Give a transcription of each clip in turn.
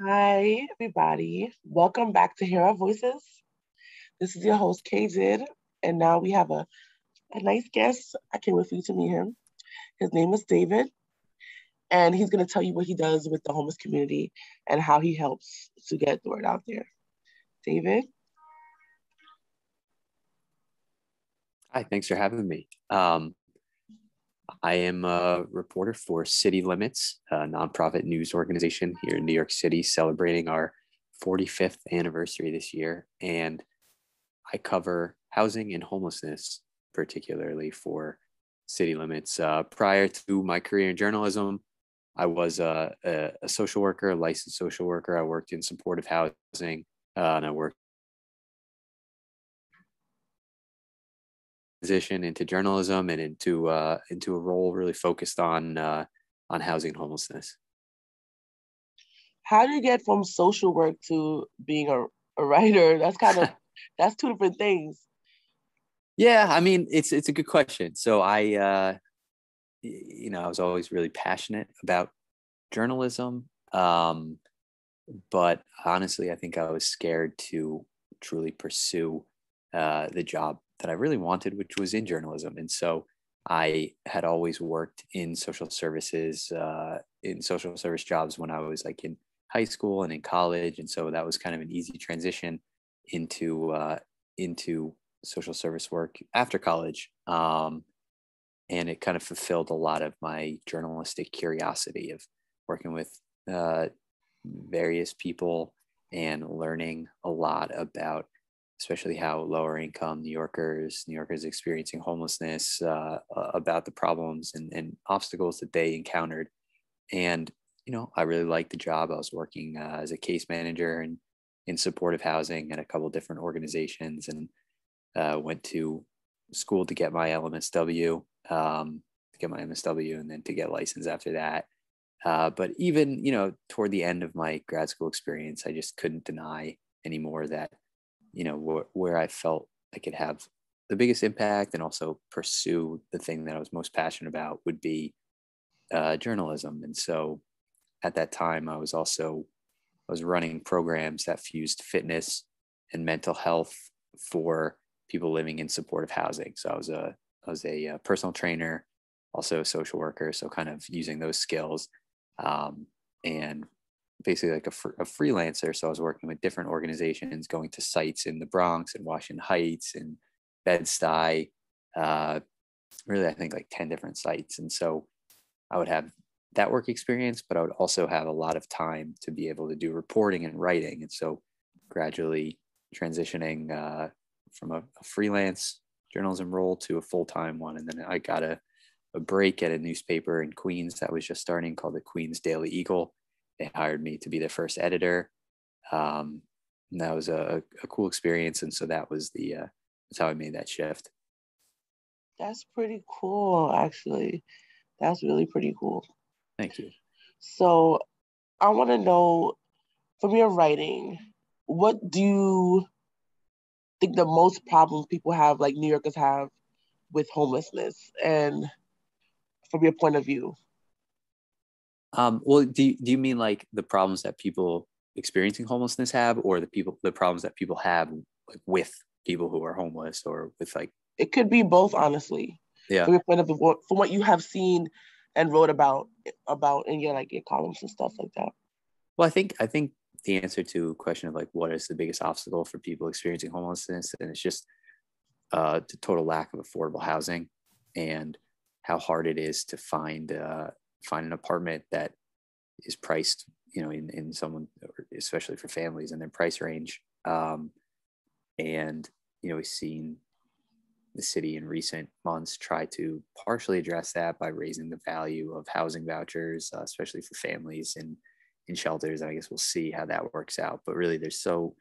Hi, everybody. Welcome back to Hear Our Voices. This is your host, K and now we have a, a nice guest. I can't wait for you to meet him. His name is David, and he's going to tell you what he does with the homeless community and how he helps to get the word out there. David? Hi, thanks for having me. Um, I am a reporter for City Limits, a nonprofit news organization here in New York City, celebrating our 45th anniversary this year. And I cover housing and homelessness, particularly for City Limits. Uh, prior to my career in journalism, I was a, a, a, social worker, a licensed social worker. I worked in supportive housing, uh, and I worked transition into journalism and into uh, into a role really focused on uh, on housing and homelessness. How do you get from social work to being a, a writer? That's kind of that's two different things. Yeah, I mean it's it's a good question. So I uh, you know I was always really passionate about journalism, um, but honestly I think I was scared to truly pursue uh, the job that I really wanted, which was in journalism. And so I had always worked in social services, uh, in social service jobs when I was like in high school and in college. And so that was kind of an easy transition into, uh, into social service work after college. Um, and it kind of fulfilled a lot of my journalistic curiosity of working with uh, various people and learning a lot about especially how lower income New Yorkers, New Yorkers experiencing homelessness, uh, about the problems and, and, obstacles that they encountered. And, you know, I really liked the job. I was working uh, as a case manager and in supportive housing at a couple different organizations and uh, went to school to get my LMSW, um, to get my MSW and then to get licensed after that. Uh, but even, you know, toward the end of my grad school experience, I just couldn't deny anymore that you know wh- where i felt i could have the biggest impact and also pursue the thing that i was most passionate about would be uh, journalism. And so at that time i was also i was running programs that fused fitness and mental health for people living in supportive housing. So i was a i was a, a uh, personal trainer also a social worker so kind of using those skills. Um, and basically like a, fr- a freelancer. So I was working with different organizations, going to sites in the Bronx and Washington Heights and Bed-Stuy, uh, really, I think like 10 different sites. And so I would have that work experience, but I would also have a lot of time to be able to do reporting and writing. And so gradually transitioning uh, from a, a, freelance journalism role to a full-time one. And then I got a, a break at a newspaper in Queens that was just starting called the Queens Daily Eagle they hired me to be their first editor. Um, and that was a, a cool experience. And so that was the, uh, that's how I made that shift. That's pretty cool, actually. That's really pretty cool. Thank you. So I want to know from your writing, what do you think the most problems people have, like New Yorkers have, with homelessness? And from your point of view? Um, well, do you, do you mean like the problems that people experiencing homelessness have, or the people the problems that people have like with people who are homeless, or with like? It could be both, honestly. Yeah. From point of from what you have seen and wrote about about in your like your columns and stuff like that. Well, I think I think the answer to question of like what is the biggest obstacle for people experiencing homelessness, and it's just uh, the total lack of affordable housing and how hard it is to find uh, find an apartment that is priced, you know, in, in someone, especially for families in their price range. Um, and, you know, we've seen the city in recent months try to partially address that by raising the value of housing vouchers, uh, especially for families in, in shelters. And I guess we'll see how that works out. But really, there's so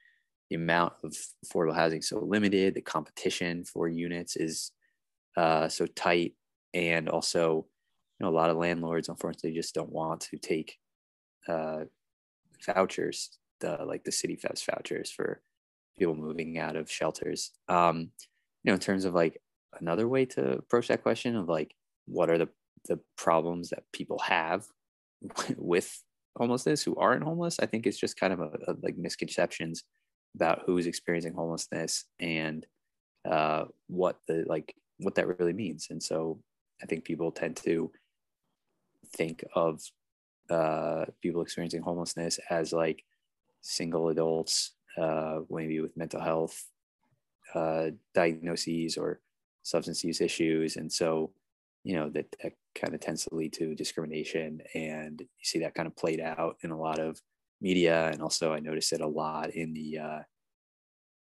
the amount of affordable housing so limited, the competition for units is uh, so tight, and also you know a lot of landlords unfortunately just don't want to take uh, vouchers the like the CityFHEPS vouchers for people moving out of shelters um you know in terms of like another way to approach that question of like what are the the problems that people have with homelessness who aren't homeless. I think it's just kind of a, a like misconceptions about who's experiencing homelessness and uh, what the like what that really means. And so I think people tend to think of uh, people experiencing homelessness as like single adults, uh, maybe with mental health uh, diagnoses or substance use issues. And so, you know, that, that kind of tends to lead to discrimination. And you see that kind of played out in a lot of media. And also, I noticed it a lot in the uh,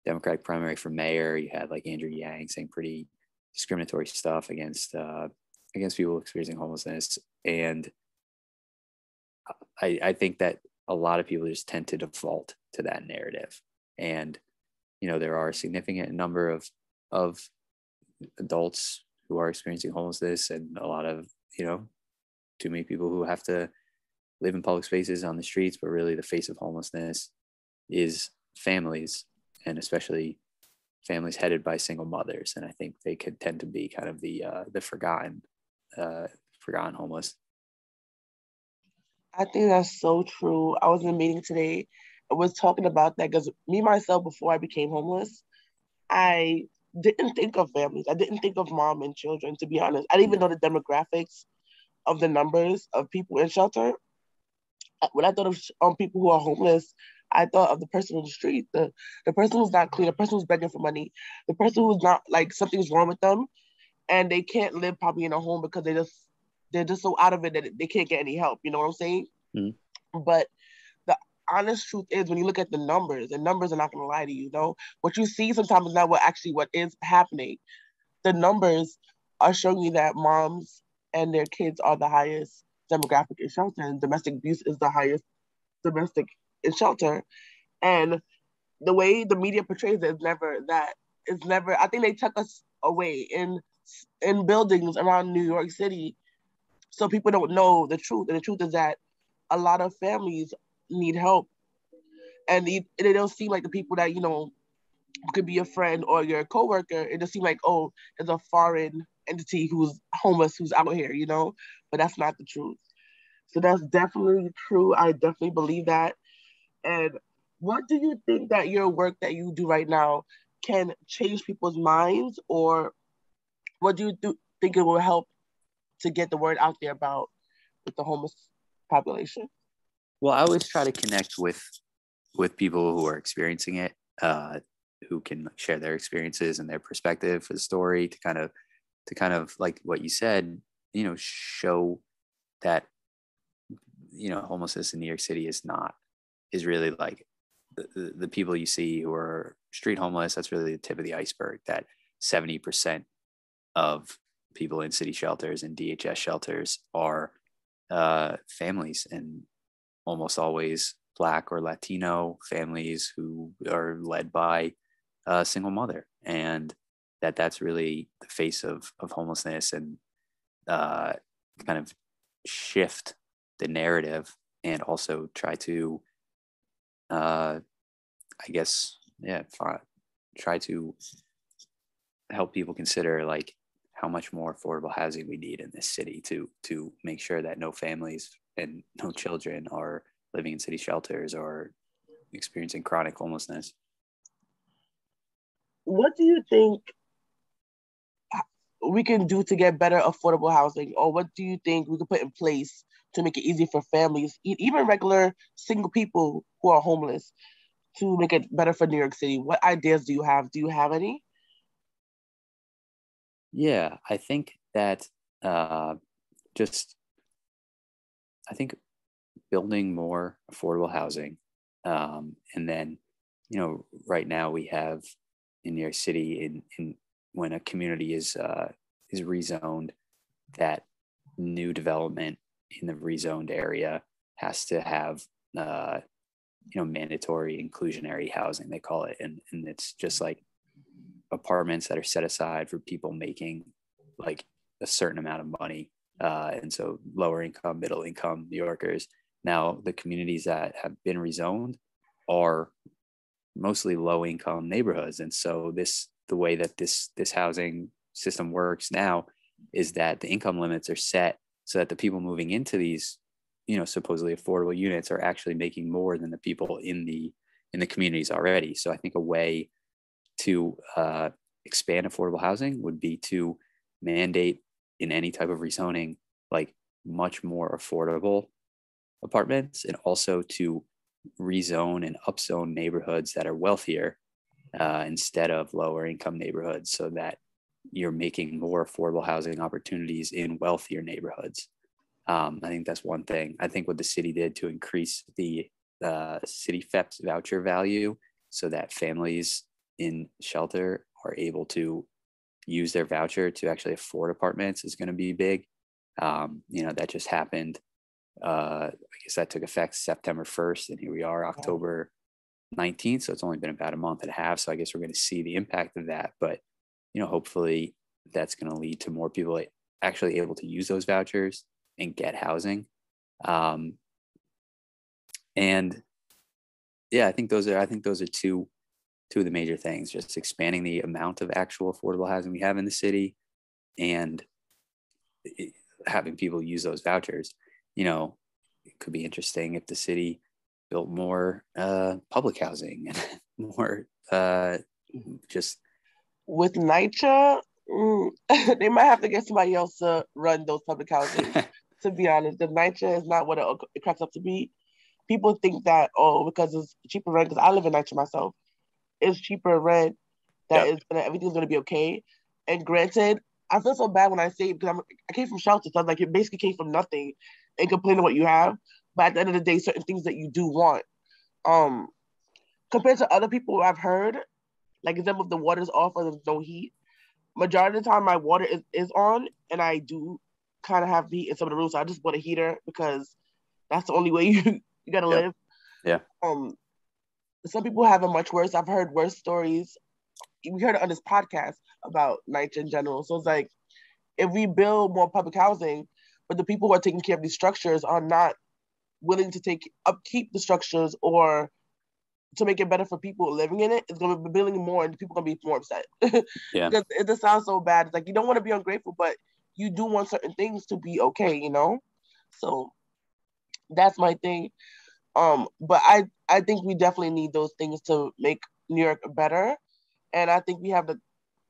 Democratic primary for mayor. You had like Andrew Yang saying pretty discriminatory stuff against uh, against people experiencing homelessness. And I, I think that a lot of people just tend to default to that narrative. And, you know, there are a significant number of of adults who are experiencing homelessness and a lot of, you know, too many people who have to live in public spaces on the streets, but really the face of homelessness is families and especially families headed by single mothers. And I think they could tend to be kind of the uh, the forgotten uh, forgotten homeless. I think that's so true. I was in a meeting today. I was talking about that because me myself, before I became homeless, I didn't think of families. I didn't think of mom and children. To be honest, I didn't even know the demographics of the numbers of people in shelter. When I thought of um, people who are homeless, I thought of the person on the street, the the person who's not clean, the person who's begging for money, the person who's not like something's wrong with them, and they can't live probably in a home because they just they're just so out of it that they can't get any help. You know what I'm saying? Mm-hmm. But the honest truth is, when you look at the numbers, the numbers are not going to lie to you. you know what you see sometimes is not what actually what is happening. The numbers are showing you that moms and their kids are the highest demographic in shelter, and domestic abuse is the highest domestic in shelter. And the way the media portrays it is never that. It's never. I think they took us away in in buildings around New York City so people don't know the truth. And the truth is that a lot of families need help. And they, they don't seem like the people that, you know, could be a friend or your coworker. It just seems like, oh, there's a foreign entity who's homeless who's out here, you know? But that's not the truth. So that's definitely true. I definitely believe that. And what do you think that your work that you do right now can change people's minds or what do you do, think it will help to get the word out there about with the homeless population? Well, I always try to connect with with people who are experiencing it, uh, who can share their experiences and their perspective for the story to kind of to kind of like what you said, you know, show that you know homelessness in New York City is not is really like the, the, the people you see who are street homeless. That's really the tip of the iceberg. That seventy percent of people in city shelters and DHS shelters are uh, families and almost always Black or Latino families who are led by a single mother. And that that's really the face of, of homelessness and uh, kind of shift the narrative and also try to, uh, I guess, yeah, try to help people consider like how much more affordable housing we need in this city to to make sure that no families and no children are living in city shelters or experiencing chronic homelessness. What do you think we can do to get better affordable housing, or what do you think we can put in place to make it easy for families, even regular single people who are homeless, to make it better for New York City? What ideas do you have? Do you have any? Yeah, I think that uh, just, I think building more affordable housing. Um, and then, you know, right now we have in New York City, in, in when a community is uh, is rezoned, that new development in the rezoned area has to have uh, you know mandatory inclusionary housing they call it and and it's just like apartments that are set aside for people making like a certain amount of money. Uh, and so lower income, middle income New Yorkers. Now, the communities that have been rezoned are mostly low income neighborhoods. And so this the way that this this housing system works now is that the income limits are set so that the people moving into these you know supposedly affordable units are actually making more than the people in the in the communities already so i think a way to uh, expand affordable housing would be to mandate in any type of rezoning like much more affordable apartments and also to rezone and upzone neighborhoods that are wealthier uh, instead of lower income neighborhoods so that you're making more affordable housing opportunities in wealthier neighborhoods. Um, I think that's one thing. I think what the city did to increase the uh, CityFHEPS voucher value so that families in shelter are able to use their voucher to actually afford apartments is going to be big. Um, you know, that just happened. Uh, I guess that took effect September 1st, and here we are, October 19th. So it's only been about a month and a half. So I guess we're going to see the impact of that. But, you know, hopefully that's going to lead to more people actually able to use those vouchers and get housing. Um, and yeah, I think those are, I think those are two, two of the major things, just expanding the amount of actual affordable housing we have in the city and having people use those vouchers. You know, it could be interesting if the city built more uh, public housing and more uh, just with NYCHA, mm, they might have to get somebody else to run those public housing. to be honest, the NYCHA is not what it, it cracks up to be. People think that oh, because it's cheaper rent. Because I live in NYCHA myself, it's cheaper rent. That yep. is gonna everything's gonna be okay. And granted, I feel so bad when I say because I'm, I came from shelter, so I'm like it basically came from nothing and complaining what you have. But at the end of the day, certain things that you do want, um, compared to other people I've heard, like example, if the water's off or there's no heat, majority of the time my water is, is on and I do kind of have heat in some of the rooms. So I just bought a heater because that's the only way you, you gotta yeah. live. Yeah. Um, some people have it much worse. I've heard worse stories. We heard it on this podcast about NYCHA in general. So it's like, if we build more public housing, but the people who are taking care of these structures are not willing to take upkeep the structures or to make it better for people living in it, it's going to be building more and people going to be more upset. yeah. Because it just sounds so bad. It's like you don't want to be ungrateful, but you do want certain things to be okay, you know? So that's my thing. Um, but I, I think we definitely need those things to make New York better. And I think we have the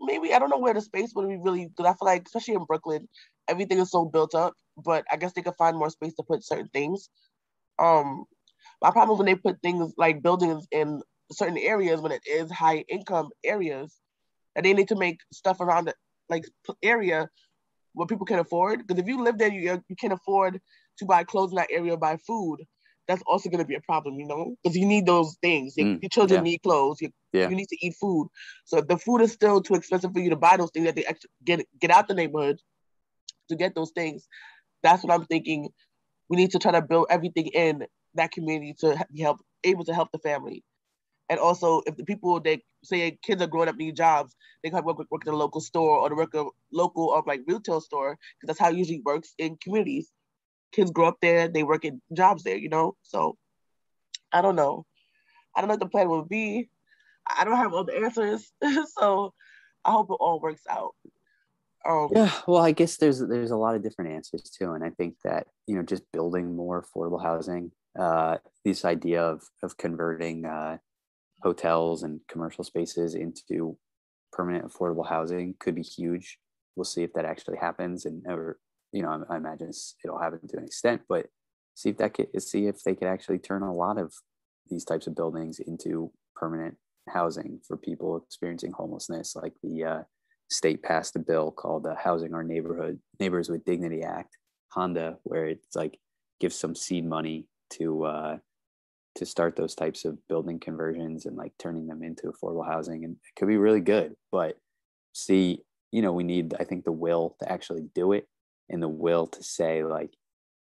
maybe I don't know where the space would be really because I feel like especially in Brooklyn, everything is so built up. But I guess they could find more space to put certain things. Um, my problem when they put things like buildings in certain areas when it is high income areas, that they need to make stuff around the like area where people can afford. Because if you live there, you you can afford to buy clothes in that area, buy food. That's also going to be a problem, you know, because you need those things. Your, mm, your children yeah. need clothes. You, yeah. you need to eat food. So if the food is still too expensive for you to buy those things, that they actually get get out the neighborhood to get those things. That's what I'm thinking we need to try to build everything in that community to be help able to help the family. And also, if the people they say kids are growing up need jobs, they can work, work at a local store or to work a local or like retail store because that's how it usually works in communities. Kids grow up there, they work in jobs there, you know. So I don't know. I don't know what the plan will be. I don't have all the answers, so I hope it all works out. Um, yeah, well, I guess there's there's a lot of different answers too, and I think that you know just building more affordable housing, uh, this idea of of converting uh, hotels and commercial spaces into permanent affordable housing could be huge. We'll see if that actually happens, and or you know, I, I imagine it'll happen to an extent, but see if that could see if they could actually turn a lot of these types of buildings into permanent housing for people experiencing homelessness, like the uh, state passed a bill called the Housing Our Neighborhood Neighbors with Dignity Act, HONDA, where it's like gives some seed money to uh, to start those types of building conversions and like turning them into affordable housing, and it could be really good. But see, you know, we need I think the will to actually do it, and the will to say like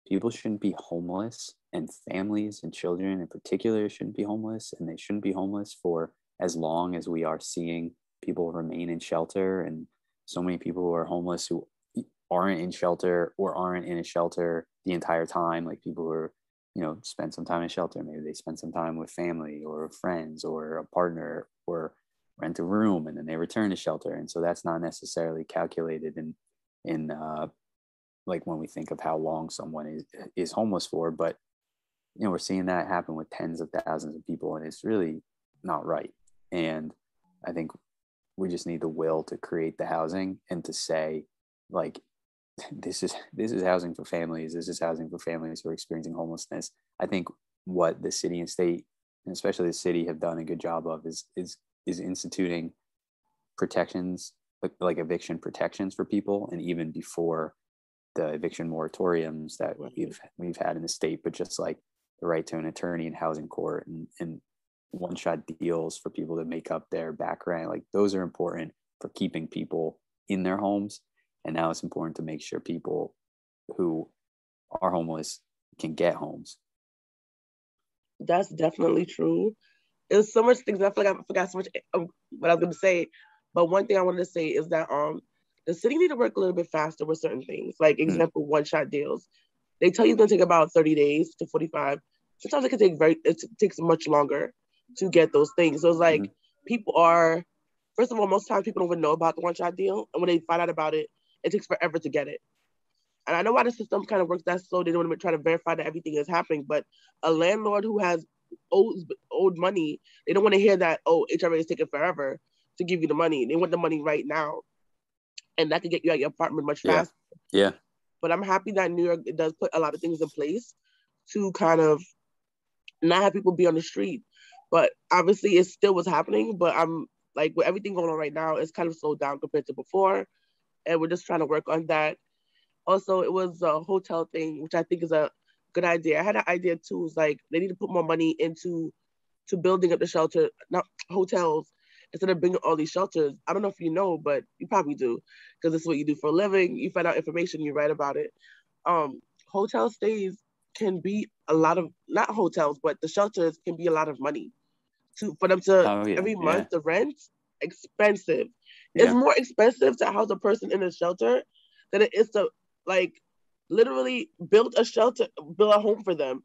people shouldn't be homeless, and families and children in particular shouldn't be homeless, and they shouldn't be homeless for as long as we are seeing people remain in shelter and so many people who are homeless who aren't in shelter or aren't in a shelter the entire time like people who are you know spend some time in shelter. Maybe they spend some time with family or friends or a partner or rent a room and then they return to shelter. And so that's not necessarily calculated in in uh, like when we think of how long someone is is homeless for but you know we're seeing that happen with tens of thousands of people and it's really not right. And i think we just need the will to create the housing and to say like this is this is housing for families this is housing for families who are experiencing homelessness. I think what the city and state and especially the city have done a good job of is is is instituting protections like, like eviction protections for people and even before the eviction moratoriums that we've we've had in the state but just like the right to an attorney in housing court and, and one shot deals for people to make up their background like those are important for keeping people in their homes. And now it's important to make sure people who are homeless can get homes. That's definitely true. There's so much things i feel like I forgot so much um, what i was going to say but one thing i wanted to say is that um the city need to work a little bit faster with certain things like hmm. example mm. one shot deals they tell you it's going to take about 30 days to 45 sometimes it can take very it takes much longer to get those things. So it's like mm-hmm. people are, first of all, most times people don't even know about the one shot deal. And when they find out about it, it takes forever to get it. And I know why the system kind of works that slow. They don't want to try to verify that everything is happening. But a landlord who has owed, owed money, they don't want to hear that, oh, HRA is taking forever to give you the money. They want the money right now. And that could get you out your apartment much faster. Yeah. yeah. But I'm happy that New York does put a lot of things in place to kind of not have people be on the street. But obviously, it still was happening. But I'm like, with everything going on right now, it's kind of slowed down compared to before. And we're just trying to work on that. Also, it was a hotel thing, which I think is a good idea. I had an idea too. It's like they need to put more money into to building up the shelter, not hotels, instead of bringing all these shelters. I don't know if you know, but you probably do, because this is what you do for a living. You find out information, you write about it. Um, hotel stays can be a lot of not hotels, but the shelters can be a lot of money to for them to oh, yeah, every month yeah. the rent expensive. Yeah. It's more expensive to house a person in a shelter than it is to like literally build a shelter, build a home for them,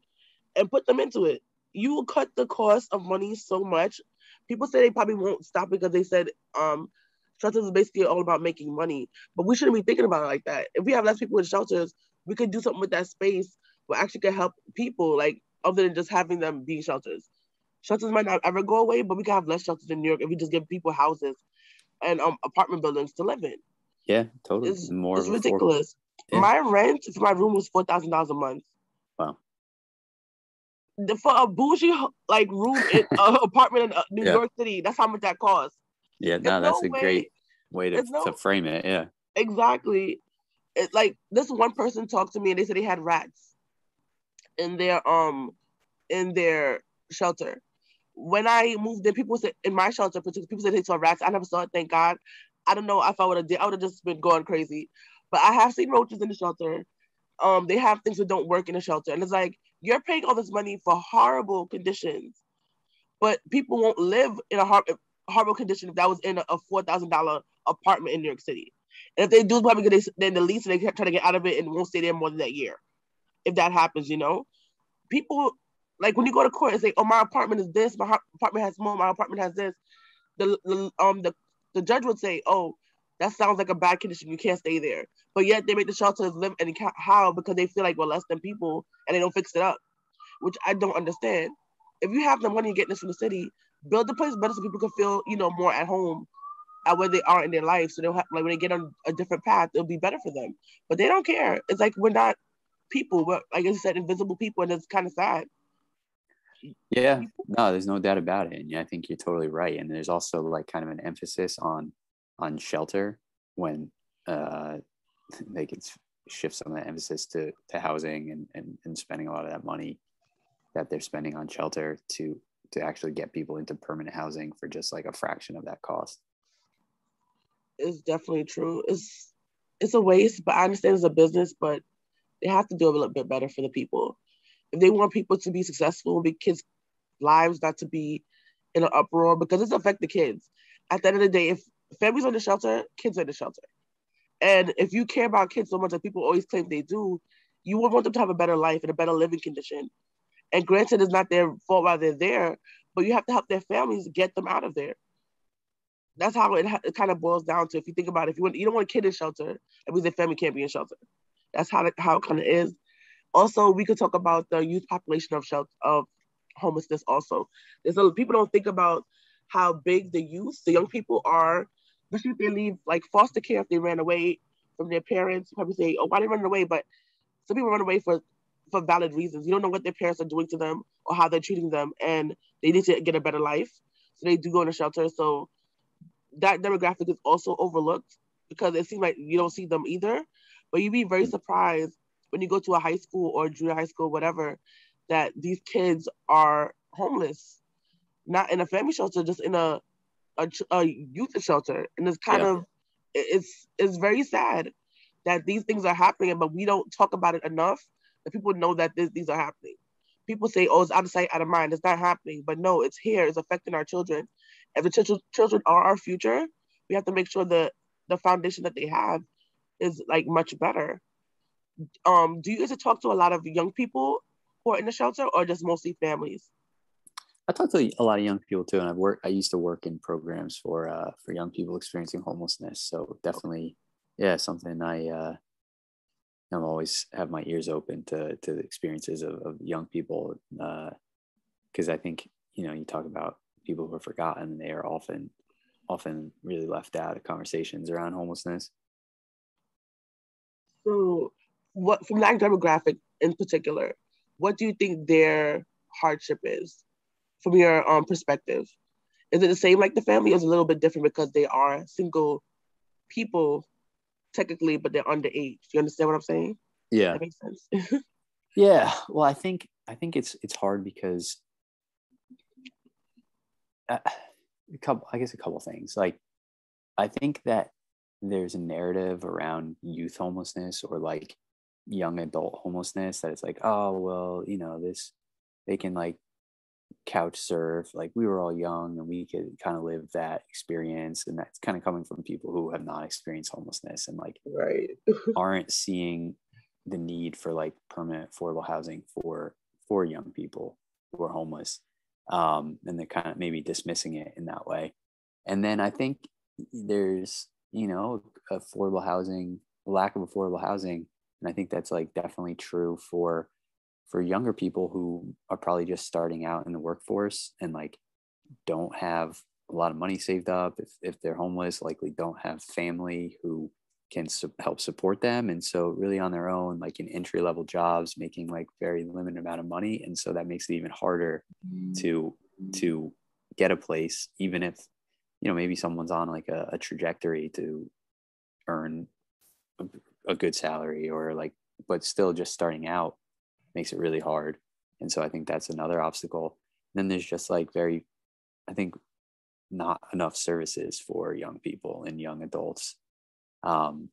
and put them into it. You will cut the cost of money so much. People say they probably won't stop because they said um shelters is basically all about making money, but we shouldn't be thinking about it like that. If we have less people in shelters, we could do something with that space but actually could help people, like other than just having them be shelters. Shelters might not ever go away, but we could have less shelters in New York if we just give people houses and um apartment buildings to live in. Yeah, totally. It's, More it's ridiculous. Yeah. My rent for my room was four thousand dollars a month. Wow. The, for a bougie like room in uh, apartment in uh, New yeah. York City, that's how much that costs. Yeah, no, that's no a way, great way to, no, to frame it. Yeah. Exactly. It, like this one person talked to me and they said they had rats in their um in their shelter. When I moved in, people said in my shelter, people said they saw rats. I never saw it, thank God. I don't know if I would have did. I would have just been going crazy. But I have seen roaches in the shelter. Um, they have things that don't work in the shelter, and it's like you're paying all this money for horrible conditions, but people won't live in a hor- horrible condition if that was in a, a four thousand dollar apartment in New York City. And if they do, probably get then the lease and they try to get out of it and won't stay there more than that year if that happens, you know? People like when you go to court and say, "Oh, my apartment is this, my apartment has more, my apartment has this," the, the um the the judge would say, "Oh, that sounds like a bad condition. You can't stay there." But yet they make the shelters live and how because they feel like we're less than people and they don't fix it up, which I don't understand. If you have the money getting this from the city, build the place better so people can feel you know more at home at where they are in their life. So they'll have like when they get on a different path, it'll be better for them. But they don't care. It's like we're not people, but like I said, invisible people, and it's kind of sad. Yeah, no, there's no doubt about it, and yeah, I think you're totally right. And there's also like kind of an emphasis on on shelter when uh, they could shift some of the emphasis to to housing and, and and spending a lot of that money that they're spending on shelter to to actually get people into permanent housing for just like a fraction of that cost. It's definitely true. It's it's a waste, but I understand it's a business, but they have to do a little bit better for the people. If they want people to be successful, and be kids' lives not to be in an uproar, because it's affect the kids. At the end of the day, if families in the shelter, kids in the shelter. And if you care about kids so much that people always claim they do, you would want them to have a better life and a better living condition. And granted, it's not their fault why they're there, but you have to help their families get them out of there. That's how it, it kind of boils down to. If you think about it, if you want, you don't want a kid in shelter, it means their family can't be in shelter That's how it, how it kind of is. Also, we could talk about the youth population of shelter of homelessness. Also, there's a people don't think about how big the youth, the young people are, if they leave like foster care if they ran away from their parents. Probably say, "Oh, why they run away?" But some people run away for for valid reasons. You don't know what their parents are doing to them or how they're treating them, and they need to get a better life. So they do go in a shelter. So that demographic is also overlooked because it seems like you don't see them either. But you'd be very surprised when you go to a high school or junior high school, whatever, that these kids are homeless, not in a family shelter, just in a a, a youth shelter, and it's kind yeah. of it's it's very sad that these things are happening, but we don't talk about it enough. That people know that this, these are happening. People say, "Oh, it's out of sight, out of mind." It's not happening, but no, it's here. It's affecting our children. If the ch- children are our future, we have to make sure that the foundation that they have is like much better. Um, do you get to talk to a lot of young people who are in the shelter, or just mostly families? I talk to a lot of young people too, and I've worked. I used to work in programs for uh, for young people experiencing homelessness. So definitely, yeah, something I uh, I'm always have my ears open to to the experiences of, of young people because uh, I think you know you talk about people who are forgotten, and they are often often really left out of conversations around homelessness. So, what from that demographic in particular, what do you think their hardship is, from your um, perspective? Is it the same like the family, or is it a little bit different because they are single people, technically, but they're underage? Do you understand what I'm saying? Yeah, that makes sense. yeah, well, I think I think it's it's hard because. Uh, a couple i guess a couple things like i think that there's a narrative around youth homelessness or like young adult homelessness that it's like oh well you know this they can like couch surf like we were all young and we could kind of live that experience and that's kind of coming from people who have not experienced homelessness and like right aren't seeing the need for like permanent affordable housing for for young people who are homeless um, and they're kind of maybe dismissing it in that way. And then I think there's you know affordable housing, lack of affordable housing, and I think that's like definitely true for for younger people who are probably just starting out in the workforce and like don't have a lot of money saved up if, if they're homeless likely don't have family who can su- help support them. And so really on their own like in entry level jobs making like very limited amount of money. And so that makes it even harder mm-hmm. to to get a place even if you know maybe someone's on like a, a trajectory to earn a, a good salary or like but still just starting out makes it really hard. And so i think that's another obstacle. And then there's just like very i think not enough services for young people and young adults. Um,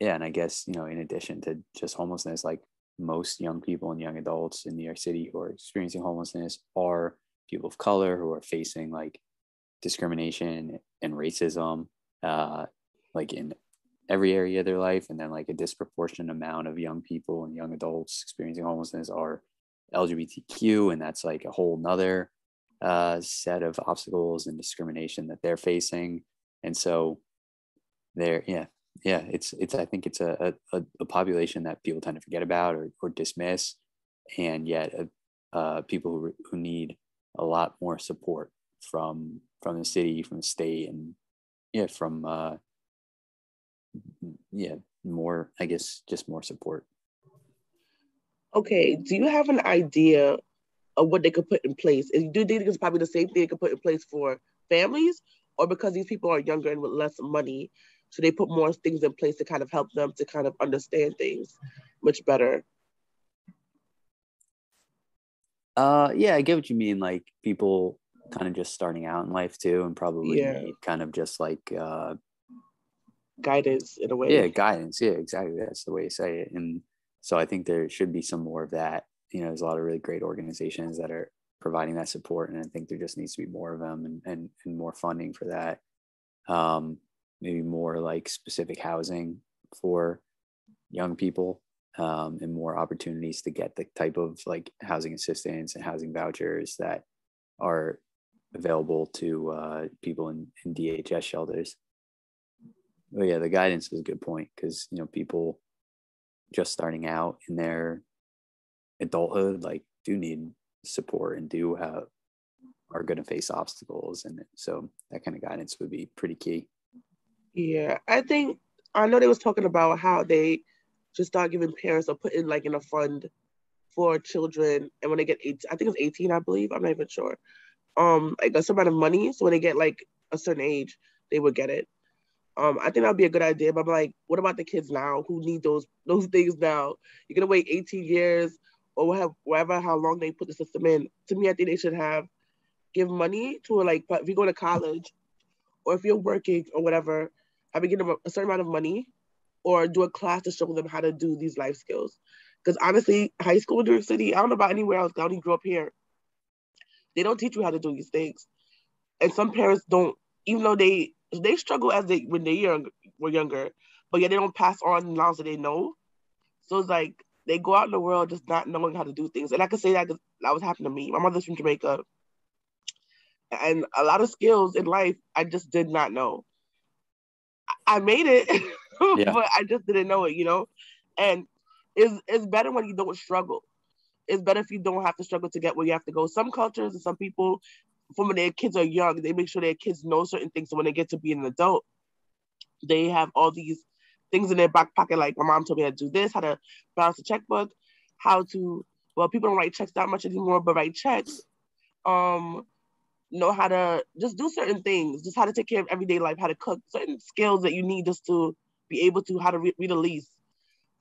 yeah, and I guess you know, in addition to just homelessness, like most young people and young adults in New York City who are experiencing homelessness are people of color who are facing like discrimination and racism, uh, like in every area of their life, and then like a disproportionate amount of young people and young adults experiencing homelessness are LGBTQ, and that's like a whole nother uh, set of obstacles and discrimination that they're facing. And so there yeah yeah it's it's i think it's a, a, a population that people tend to forget about or, or dismiss and yet uh, uh, people who, who need a lot more support from from the city from the state and yeah from uh yeah more i guess just more support okay do you have an idea of what they could put in place do you think it's probably the same thing they could put in place for families or because these people are younger and with less money so they put more things in place to kind of help them to kind of understand things much better. Uh, yeah, I get what you mean. Like people kind of just starting out in life too, and probably yeah. kind of just like uh, guidance in a way. Yeah, guidance. Yeah, exactly. That's the way you say it. And so I think there should be some more of that. You know, there's a lot of really great organizations that are providing that support, and I think there just needs to be more of them and and, and more funding for that. Um, maybe more like specific housing for young people um, and more opportunities to get the type of like housing assistance and housing vouchers that are available to uh, people in, in DHS shelters. Well, yeah, the guidance is a good point because you know people just starting out in their adulthood like do need support and do have are going to face obstacles and so that kind of guidance would be pretty key. Yeah i think i know they was talking about how they just start giving parents or putting like in a fund for children and when they get 18 i think it's 18 i believe i'm not even sure. Um like a certain amount of money so when they get like a certain age they would get it um i think that'd be a good idea but i'm like what about the kids now who need those those things now? You're gonna wait 18 years or whatever, how long they put the system in. To me i think they should have give money to like if you go to college or if you're working or whatever have give them a certain amount of money or do a class to show them how to do these life skills? Because honestly high school in new york city i don't know about anywhere else i only grew up here. They don't teach you how to do these things. And some parents don't even though they they struggle as they when they young were younger but yet they don't pass on knowledge that they know so it's like they go out in the world just not knowing how to do things and i can say that that was happening to me my mother's from jamaica and a lot of skills in life I just did not know. I made it, yeah. but I just didn't know it, you know. And it's it's better when you don't struggle. It's better if you don't have to struggle to get where you have to go. Some cultures and some people, from when their kids are young, they make sure their kids know certain things. So when they get to be an adult, they have all these things in their back pocket. Like my mom told me how to do this, how to balance a checkbook, how to well, people don't write checks that much anymore, but write checks. Um, know how to just do certain things, just how to take care of everyday life, how to cook, certain skills that you need just to be able to how to re- read a lease.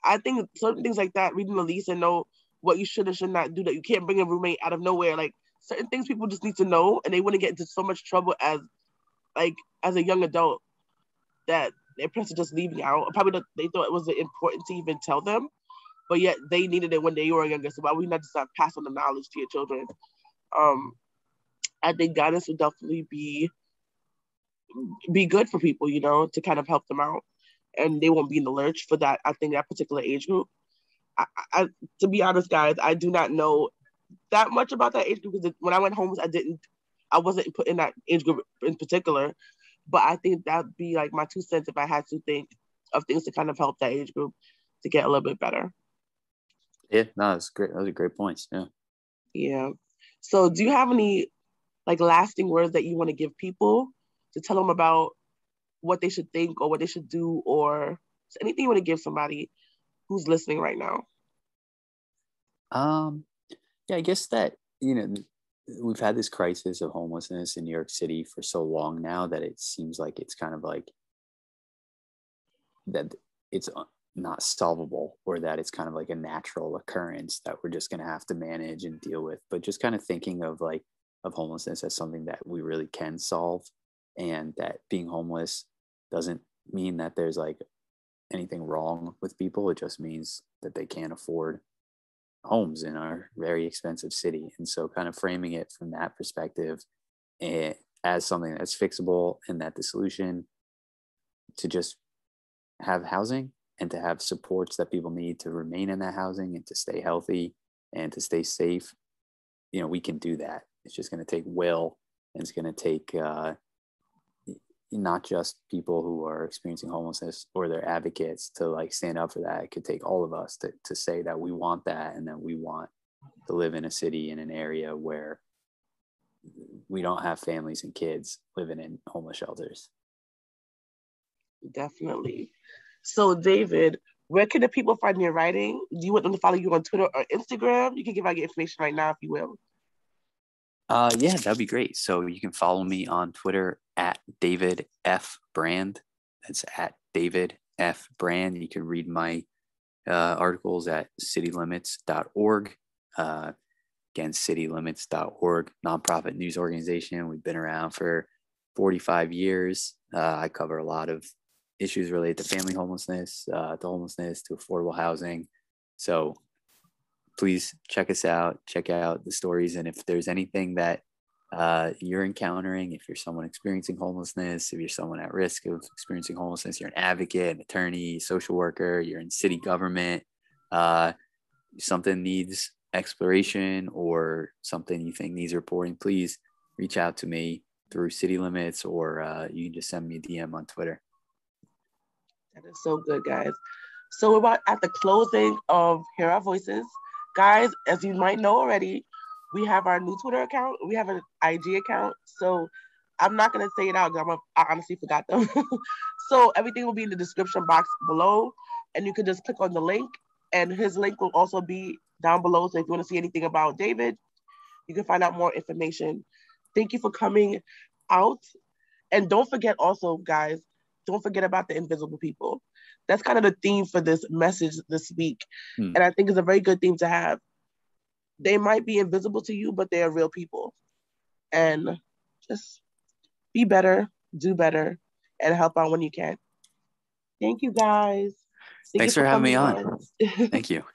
I think certain things like that, reading a lease and know what you should and should not do, that you can't bring a roommate out of nowhere. Like certain things people just need to know and they wouldn't get into so much trouble as like as a young adult that their parents are just leaving out. Probably they thought it was important to even tell them, but yet they needed it when they were younger. So why we not just not pass on the knowledge to your children? Um, I think guidance would definitely be be good for people, you know, to kind of help them out, and they won't be in the lurch for that. I think that particular age group. I, I, to be honest, guys, I do not know that much about that age group because when I went home, I didn't, I wasn't put in that age group in particular. But I think that'd be like my two cents if I had to think of things to kind of help that age group to get a little bit better. Yeah, no, that's great. Those are great points. Yeah. Yeah. So, do you have any like lasting words that you want to give people to tell them about what they should think or what they should do or anything you want to give somebody who's listening right now? Um, yeah, I guess that, you know, we've had this crisis of homelessness in New York City for so long now that it seems like it's kind of like that it's uh, not solvable or that it's kind of like a natural occurrence that we're just going to have to manage and deal with. But just kind of thinking of like of homelessness as something that we really can solve and that being homeless doesn't mean that there's like anything wrong with people. It just means that they can't afford homes in our very expensive city and so kind of framing it from that perspective eh, as something that's fixable and that the solution to just have housing and to have supports that people need to remain in that housing and to stay healthy and to stay safe you know we can do that. It's just going to take will and it's going to take uh, not just people who are experiencing homelessness or their advocates to like stand up for that. It could take all of us to, to say that we want that and that we want to live in a city in an area where we don't have families and kids living in homeless shelters. Definitely. So, David, where can the people find your writing? Do you want them to follow you on Twitter or Instagram? You can give out your information right now if you will. Uh, yeah, that'd be great. So you can follow me on Twitter at David F Brand. That's at David F Brand. You can read my uh, articles at citylimits.org. Uh, again, citylimits.org, nonprofit news organization. We've been around for 45 years. Uh, I cover a lot of issues related to family homelessness, uh, to homelessness, to affordable housing. So please check us out, check out the stories. And if there's anything that uh, you're encountering, if you're someone experiencing homelessness, if you're someone at risk of experiencing homelessness, you're an advocate, an attorney, social worker, you're in city government, uh, something needs exploration or something you think needs reporting, please reach out to me through City Limits or uh, you can just send me a DM on Twitter. That is so good, guys. So we're about at the closing of Hear Our Voices. Guys, as you might know already, we have our new Twitter account. We have an IG account. So I'm not gonna say it out because I honestly forgot them. so everything will be in the description box below, and you can just click on the link. And his link will also be down below. So if you want to see anything about David, you can find out more information. Thank you for coming out. And don't forget also, guys, don't forget about the invisible people. That's kind of the theme for this message this week. Hmm. And I think it's a very good theme to have. They might be invisible to you, but they are real people. And just be better, do better, and help out when you can. Thank you guys. Thank Thanks you for, for having me on. on. Thank you.